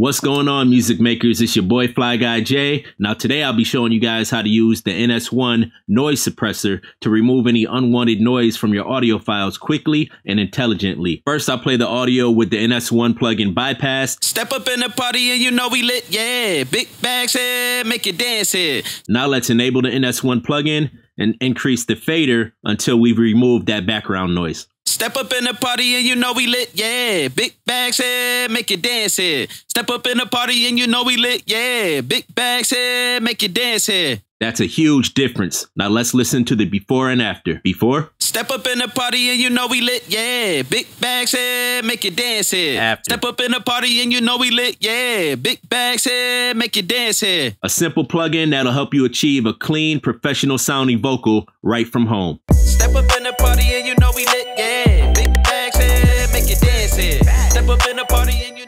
What's going on, music makers? It's your boy Fly Guy J. Now, today I'll be showing you guys how to use the NS1 noise suppressor to remove any unwanted noise from your audio files quickly and intelligently. First, I'll play the audio with the NS1 plugin bypass. Step up in the party and you know we lit, yeah. Big bags head, make you dance here. Now, let's enable the NS1 plugin and increase the fader until we've removed that background noise. Step up in the party and you know we lit, yeah. Big bags head, make you dance here. Step up in the party and you know we lit, yeah. Big bags head, make you dance here. That's a huge difference. Now let's listen to the before and after. Before. Step up in the party and you know we lit, yeah. Big bags head, make you dance here. After. Step up in the party and you know we lit, yeah. Big bags head, make you dance here. A simple plugin that'll help you achieve a clean, professional sounding vocal right from home. party in your